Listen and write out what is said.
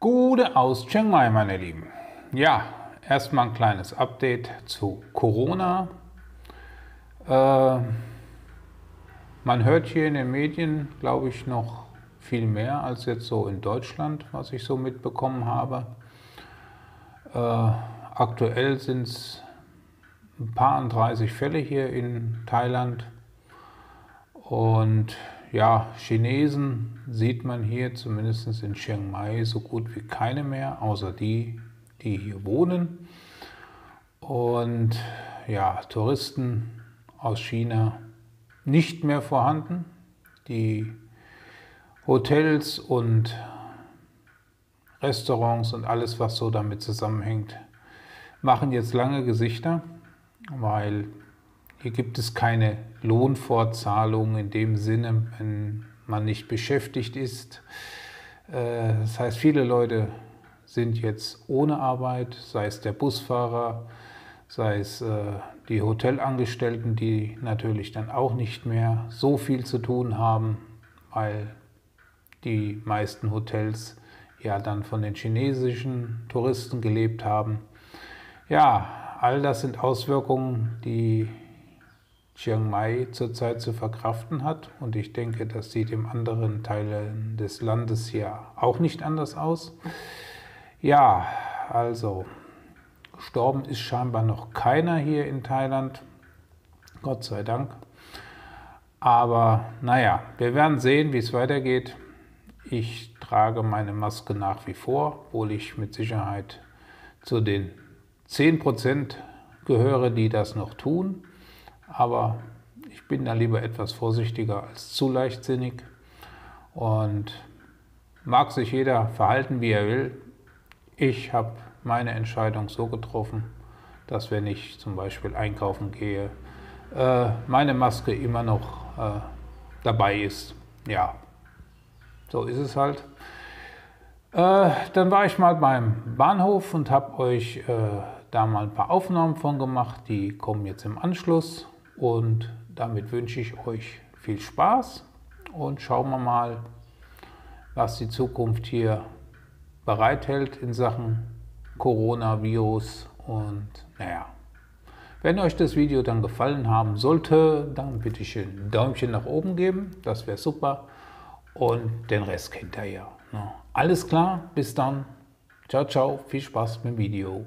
Gute aus Chiang Mai, meine Lieben. Ja, erstmal ein kleines Update zu Corona. Äh, man hört hier in den Medien, glaube ich, noch viel mehr als jetzt so in Deutschland, was ich so mitbekommen habe. Äh, aktuell sind es ein paar 30 Fälle hier in Thailand. Und ja, Chinesen sieht man hier zumindest in Chiang Mai so gut wie keine mehr, außer die, die hier wohnen. Und ja, Touristen aus China nicht mehr vorhanden. Die Hotels und Restaurants und alles, was so damit zusammenhängt, machen jetzt lange Gesichter, weil hier gibt es keine Lohnfortzahlung in dem Sinne, wenn man nicht beschäftigt ist. Äh, das heißt, viele Leute sind jetzt ohne Arbeit, sei es der Busfahrer, sei es äh, die Hotelangestellten, die natürlich dann auch nicht mehr so viel zu tun haben, weil die meisten Hotels ja dann von den chinesischen Touristen gelebt haben. Ja, all das sind Auswirkungen, die Chiang Mai zurzeit zu verkraften hat. Und ich denke, das sieht im anderen Teilen des Landes hier auch nicht anders aus. Ja, also gestorben ist scheinbar noch keiner hier in Thailand. Gott sei Dank. Aber naja, wir werden sehen, wie es weitergeht. Ich trage meine Maske nach wie vor, obwohl ich mit Sicherheit zu den 10% gehöre, die das noch tun. Aber ich bin da lieber etwas vorsichtiger als zu leichtsinnig. Und mag sich jeder verhalten, wie er will. Ich habe meine Entscheidung so getroffen, dass wenn ich zum Beispiel einkaufen gehe, äh, meine Maske immer noch äh, dabei ist. Ja, so ist es halt. Äh, dann war ich mal beim Bahnhof und habe euch da mal ein paar Aufnahmen von gemacht. Die kommen jetzt im Anschluss. Und damit wünsche ich euch viel Spaß und schauen wir mal, was die Zukunft hier bereithält in Sachen Coronavirus. Und naja, wenn euch das Video dann gefallen haben sollte, dann bitte ich ein Däumchen nach oben geben, das wäre super. Und den Rest kennt ihr ja. Ne? Alles klar, bis dann. Ciao, ciao, viel Spaß mit dem Video.